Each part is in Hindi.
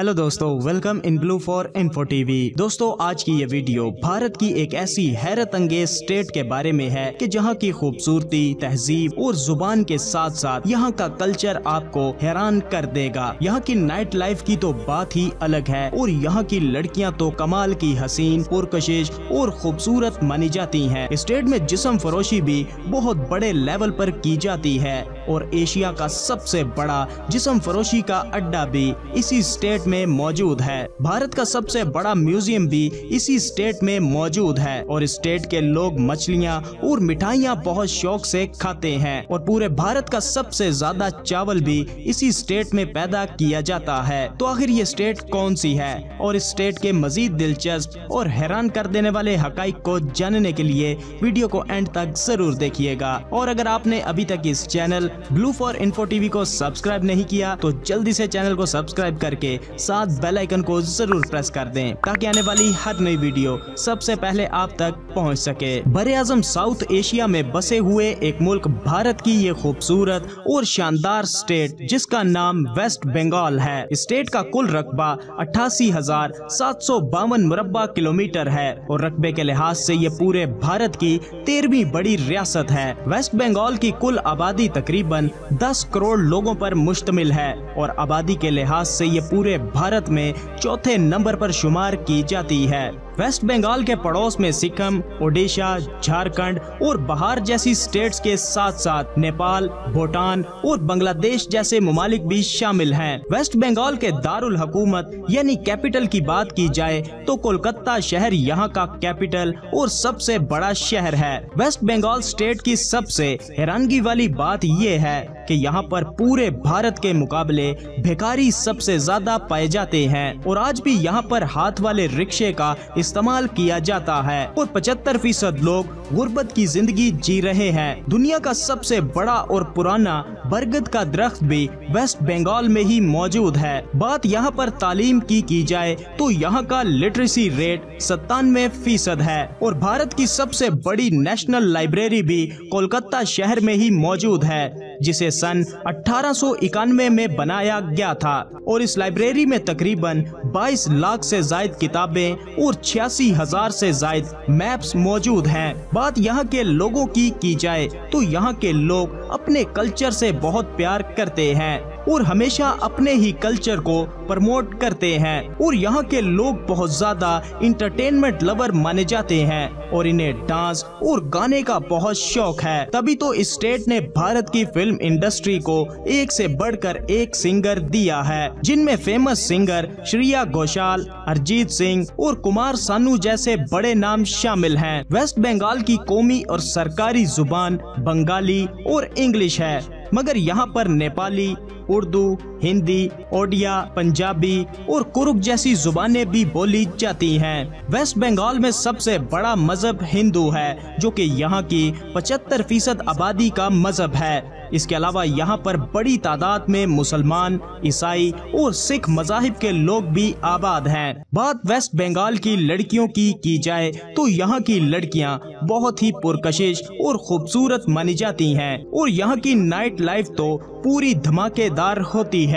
हेलो दोस्तों welcome in blue for info TV दोस्तों, आज की ये वीडियो भारत की एक ऐसी हैरत अंगेज स्टेट के बारे में है कि जहाँ की खूबसूरती, तहजीब और ज़ुबान के साथ साथ यहाँ का कल्चर आपको हैरान कर देगा। यहाँ की नाइट लाइफ की तो बात ही अलग है और यहाँ की लड़कियाँ तो कमाल की हसीन, पुरकशिश और खूबसूरत मानी जाती है। स्टेट में जिसम फरोशी भी बहुत बड़े लेवल पर की जाती है और एशिया का सबसे बड़ा जिसम फरोशी का अड्डा भी इसी स्टेट में मौजूद है। भारत का सबसे बड़ा म्यूज़ियम भी इसी स्टेट में मौजूद है और स्टेट के लोग मछलियाँ और मिठाइयाँ बहुत शौक से खाते हैं और पूरे भारत का सबसे ज़्यादा चावल भी इसी स्टेट में पैदा किया जाता है। तो आखिर ये स्टेट कौन सी है? और इस स्टेट के मजीद दिलचस्प और हैरान कर देने वाले हकाइक को जानने के लिए वीडियो को एंड तक ज़रूर देखिएगा। और अगर आपने अभी तक इस channel blue for info TV को सब्सक्राइब नहीं किया तो जल्दी से चैनल को सब्सक्राइब करके साथ बेल आइकन को ज़रूर प्रेस कर दें ताकि आने वाली हर नई वीडियो सबसे पहले आप तक पहुँच सके। बरे आज़म साउथ एशिया में बसे हुए एक मुल्क भारत की ये खूबसूरत और शानदार स्टेट जिसका नाम वेस्ट बंगाल है। स्टेट का कुल रकबा अट्ठासी हज़ार सात सौ बावन मुरबा किलोमीटर है और रकबे के लिहाज से ये पूरे भारत की तेरहवीं बड़ी रियासत है। वेस्ट बंगाल की कुल आबादी तकरीबन 10 करोड़ लोगों पर मुश्तमिल है और आबादी के लिहाज से ये पूरे भारत में चौथे नंबर पर शुमार की जाती है वेस्ट बंगाल के पड़ोस में सिक्किम, ओडिशा, झारखंड और बहार जैसी स्टेट्स के साथ साथ नेपाल, भूटान और बांग्लादेश जैसे ममालिक भी शामिल हैं। वेस्ट बंगाल के दारुल हुकूमत, यानी कैपिटल की बात की जाए तो कोलकाता शहर यहाँ का कैपिटल और सबसे बड़ा शहर है वेस्ट बंगाल स्टेट की सबसे हैरानगी वाली बात ये है कि यहाँ पर पूरे भारत के मुकाबले भिखारी सबसे ज़्यादा पाए जाते हैं और आज भी यहाँ पर हाथ वाले रिक्शे का इस्तेमाल किया जाता है और पचहत्तर फ़ीसद लोग गुर्बत की ज़िंदगी जी रहे हैं। दुनिया का सबसे बड़ा और पुराना बरगद का दरख्त भी वेस्ट बंगाल में ही मौजूद है बात यहाँ पर तालीम की की जाए तो यहाँ का लिटरेसी रेट सत्तानवे फ़ीसद है और भारत की सबसे बड़ी नेशनल लाइब्रेरी भी कोलकाता शहर में ही मौजूद है, जिसे सन अठारह सौ इक्यानवे में बनाया गया था और इस लाइब्रेरी में तकरीबन 22 लाख से जायद किताबें और छियासी हज़ार से जायद मैप्स मौजूद हैं। बात यहाँ के लोगों की की जाए तो यहाँ के लोग अपने कल्चर से बहुत प्यार करते हैं। और हमेशा अपने ही कल्चर को प्रमोट करते हैं और यहाँ के लोग बहुत ज़्यादा इंटरटेनमेंट लवर माने जाते हैं और इन्हें डांस और गाने का बहुत शौक है तभी तो इस स्टेट ने भारत की फ़िल्म इंडस्ट्री को एक से बढ़कर एक सिंगर दिया है, जिनमें फ़ेमस सिंगर श्रेया घोषाल, अरिजीत सिंह और कुमार सानू जैसे बड़े नाम शामिल हैं। वेस्ट बंगाल की कौमी और सरकारी ज़ुबान बंगाली और इंग्लिश है, मगर यहाँ पर नेपाली Urdu हिंदी, ओडिया, पंजाबी और कुरुक जैसी जुबानें भी बोली जाती हैं। वेस्ट बंगाल में सबसे बड़ा मज़हब हिंदू है, जो कि यहाँ की पचहत्तर फ़ीसद आबादी का मज़हब है इसके अलावा यहाँ पर बड़ी तादाद में मुसलमान, ईसाई और सिख मजाहिब के लोग भी आबाद हैं। बात वेस्ट बंगाल की लड़कियों की की जाए तो यहाँ की लड़कियाँ बहुत ही पुरकशिश और खूबसूरत मानी जाती हैं और यहाँ की नाइट लाइफ तो पूरी धमाकेदार होती है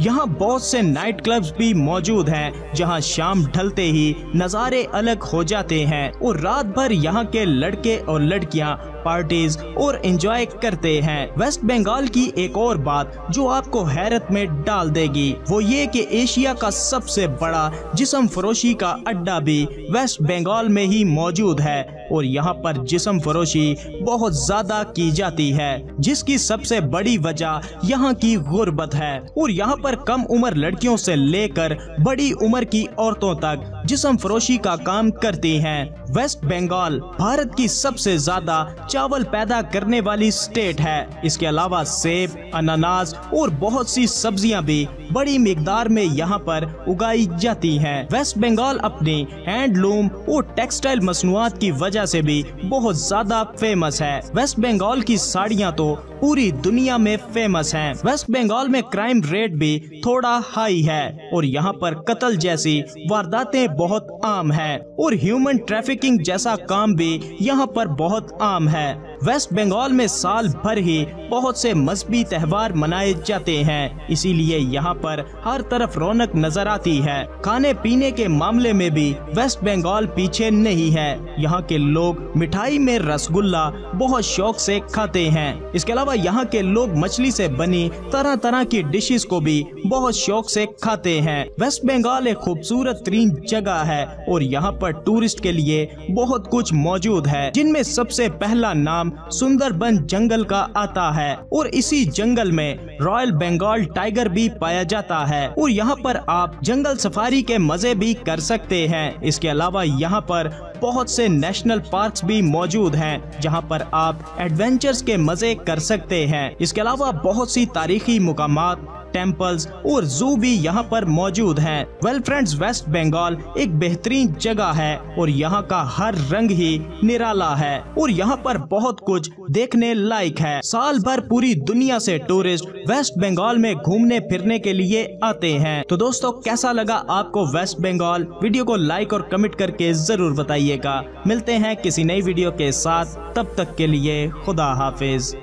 यहाँ बहुत से नाइट क्लब्स भी मौजूद हैं, जहाँ शाम ढलते ही नज़ारे अलग हो जाते हैं और रात भर यहाँ के लड़के और लड़कियाँ पार्टीज़ और एंजॉय करते हैं। वेस्ट बंगाल की एक और बात जो आपको हैरत में डाल देगी, वो ये कि एशिया का सबसे बड़ा जिसम फरोशी का अड्डा भी वेस्ट बंगाल में ही मौजूद है। और यहाँ पर जिसम फरोशी बहुत ज़्यादा की जाती है, जिसकी सबसे बड़ी वजह यहाँ की गुर्बत है और यहाँ पर कम उम्र लड़कियों से लेकर बड़ी उम्र की औरतों तक जिसम फरोशी का काम करती हैं। वेस्ट बंगाल भारत की सबसे ज़्यादा चावल पैदा करने वाली स्टेट है इसके अलावा सेब, अनानास और बहुत सी सब्ज़ियाँ भी बड़ी मिकदार में यहाँ पर उगाई जाती हैं। वेस्ट बंगाल अपनी हैंडलूम और टेक्सटाइल मसनुआत की वजह से भी बहुत ज़्यादा फ़ेमस है। वेस्ट बंगाल की साड़ियाँ तो पूरी दुनिया में फ़ेमस हैं। वेस्ट बंगाल में क्राइम रेट भी थोड़ा हाई है। और यहाँ पर कत्ल जैसी वारदातें बहुत आम है। और ह्यूमन ट्रैफिकिंग जैसा काम भी यहाँ पर बहुत आम है। वेस्ट बंगाल में साल भर ही बहुत से मजहबी त्यौहार मनाए जाते हैं। इसीलिए यहाँ पर हर तरफ़ रौनक नज़र आती है। खाने पीने के मामले में भी वेस्ट बंगाल पीछे नहीं है। यहाँ के लोग मिठाई में रसगुल्ला बहुत शौक से खाते हैं। इसके अलावा यहाँ के लोग मछली से बनी तरह तरह की डिशेस को भी बहुत शौक से खाते हैं। वेस्ट बंगाल एक खूबसूरत तरीन जगह है और यहाँ पर टूरिस्ट के लिए बहुत कुछ मौजूद है, जिनमें सबसे पहला नाम सुंदरबन जंगल का आता है और इसी जंगल में रॉयल बंगाल टाइगर भी पाया जाता है और यहाँ पर आप जंगल सफारी के मज़े भी कर सकते हैं। इसके अलावा यहाँ पर बहुत से नेशनल पार्क्स भी मौजूद हैं, जहाँ पर आप एडवेंचर्स के मज़े कर सकते हैं। इसके अलावा बहुत सी तारीखी मुकामात टेम्पल्स और जू भी यहाँ पर मौजूद हैं। वेल फ्रेंड्स वेस्ट बंगाल एक बेहतरीन जगह है और यहाँ का हर रंग ही निराला है और यहाँ पर बहुत कुछ देखने लायक है। साल भर पूरी दुनिया से टूरिस्ट वेस्ट बंगाल में घूमने फिरने के लिए आते हैं। तो दोस्तों, कैसा लगा आपको वेस्ट बंगाल वीडियो को लाइक और कमेंट करके ज़रूर बताइएगा। मिलते हैं किसी नई वीडियो के साथ। तब तक के लिए खुदा हाफिज।